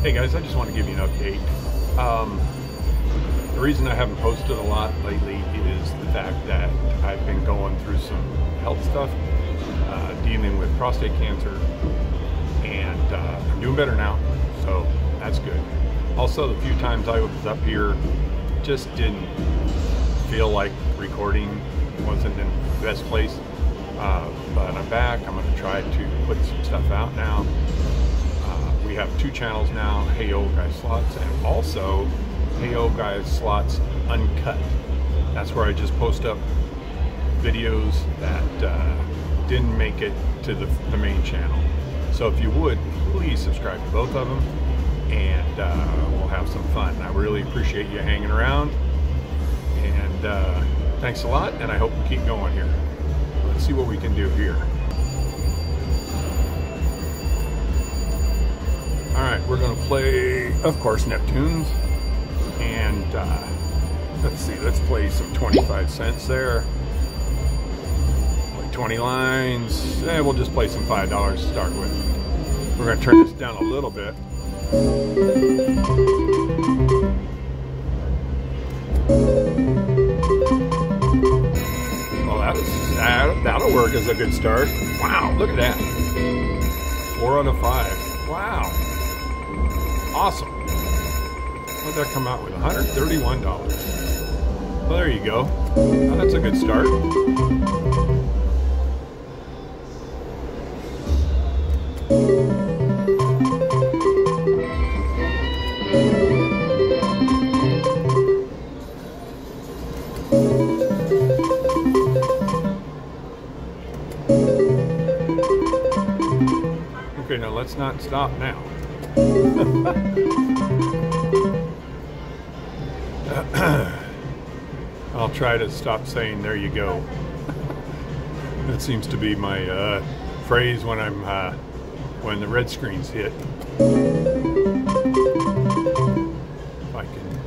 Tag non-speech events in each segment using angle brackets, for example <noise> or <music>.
Hey guys, I just want to give you an update. Um, the reason I haven't posted a lot lately is the fact that I've been going through some health stuff, uh, dealing with prostate cancer, and uh, I'm doing better now, so that's good. Also, the few times I was up here, just didn't feel like recording wasn't in the best place. Uh, but I'm back. I'm going to try to put some stuff out now have two channels now, Hey Old Guy Slots, and also Hey Old Guy Slots Uncut. That's where I just post up videos that uh, didn't make it to the, the, main channel. So if you would, please subscribe to both of them, and uh, we'll have some fun. I really appreciate you hanging around, and uh, thanks a lot, and I hope we keep going here. Let's see what we can do here. All right, we're gonna play, of course, Neptunes. And uh, let's see, let's play some 25 cents there. Like 20 lines. And we'll just play some $5 to start with. We're gonna turn this down a little bit. Well, that is, that, that'll work as a good start. Wow, look at that. Four out of five. Awesome. What'd that come out with? $131. Well, there you go. That's a good start. Okay, now let's not stop now. <coughs> I'll try to stop saying there you go. <laughs> that seems to be my uh, phrase when I'm uh, when the red screens hit. If I can.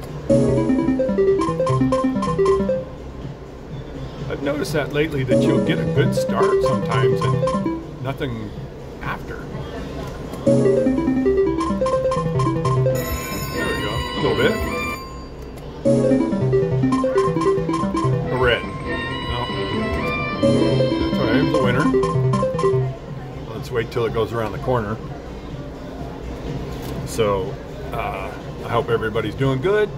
I've noticed that lately that you'll get a good start sometimes and nothing after. Wait till it goes around the corner. So, uh, I hope everybody's doing good.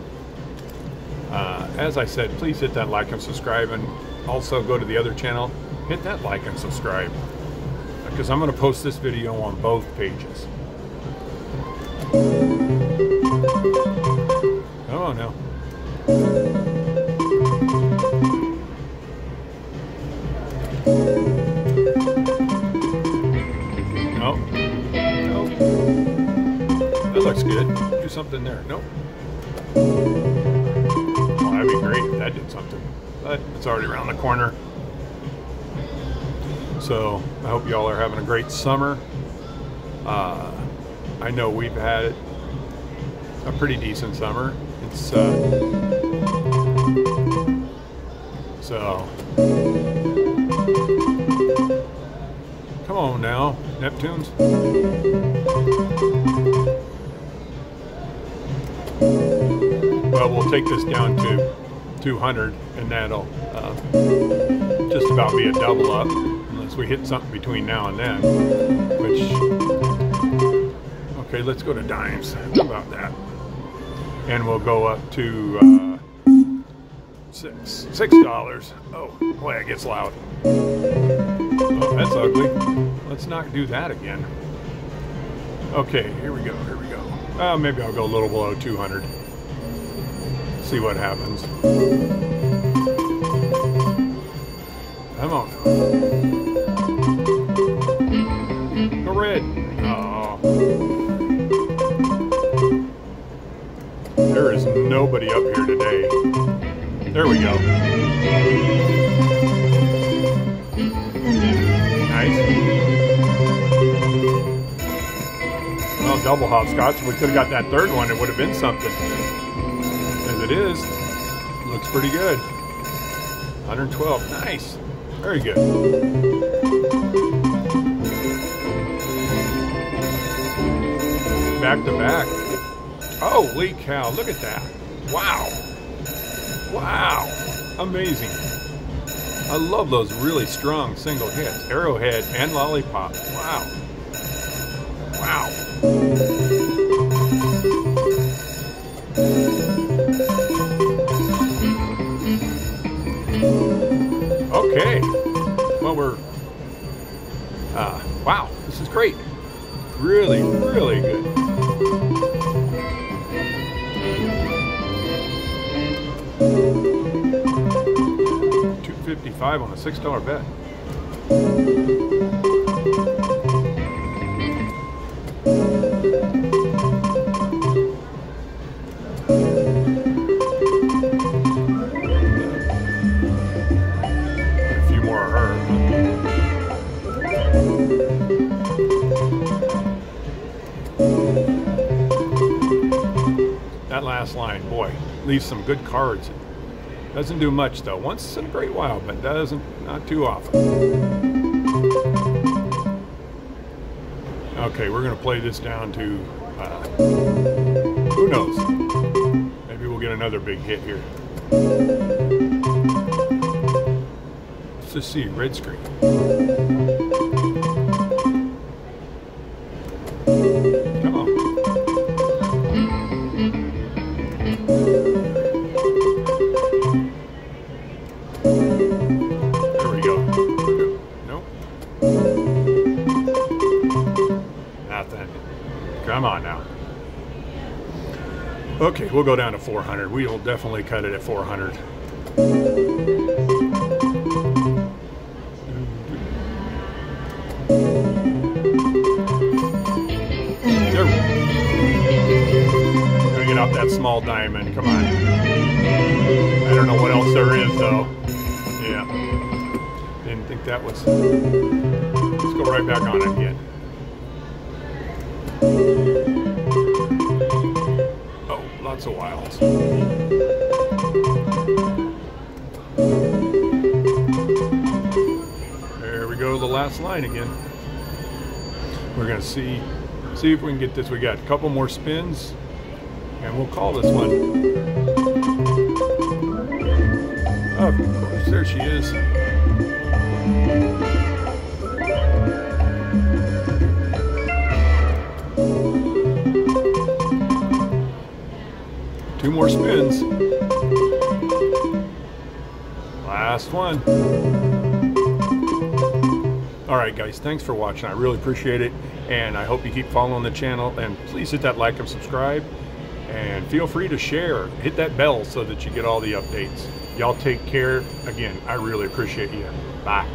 Uh, as I said, please hit that like and subscribe, and also go to the other channel, hit that like and subscribe, because I'm going to post this video on both pages. Oh. No. Something there. Nope. Oh, that'd be great that did something. But it's already around the corner. So I hope y'all are having a great summer. Uh, I know we've had a pretty decent summer. It's uh, so come on now, Neptunes. Well, take this down to 200, and that'll uh, just about be a double up, unless we hit something between now and then. Which, okay, let's go to dimes. How about that? and we'll go up to uh, six six dollars. Oh boy, it gets loud. Oh, that's ugly. Let's not do that again. Okay, here we go. Here we go. Uh, maybe I'll go a little below 200. See what happens. Come on. Go red. There is nobody up here today. There we go. Nice. Well, double hopscotch. We could have got that third one. It would have been something. It is, looks pretty good. 112. Nice. Very good. Back to back. Holy cow, look at that. Wow. Wow. Amazing. I love those really strong single hits. Arrowhead and Lollipop. Wow. Wow. Okay. Well, we're. Uh, wow, this is great. Really, really good. Two fifty-five on a six dollar bet. That line, boy, leaves some good cards. Doesn't do much though. Once in a great while, but doesn't not too often. Okay, we're gonna play this down to uh, who knows? Maybe we'll get another big hit here. Let's just see, red screen. We'll go down to 400. We will definitely cut it at 400. There we go. Gotta get off that small diamond. Come on. I don't know what else there is, though. Yeah. Didn't think that was. Let's go right back on it again. Lots of wilds. There we go, the last line again. We're gonna see see if we can get this. We got a couple more spins, and we'll call this one. Oh, there she is. Spins. Last one. All right, guys, thanks for watching. I really appreciate it. And I hope you keep following the channel. And please hit that like and subscribe. And feel free to share. Hit that bell so that you get all the updates. Y'all take care. Again, I really appreciate you. Bye.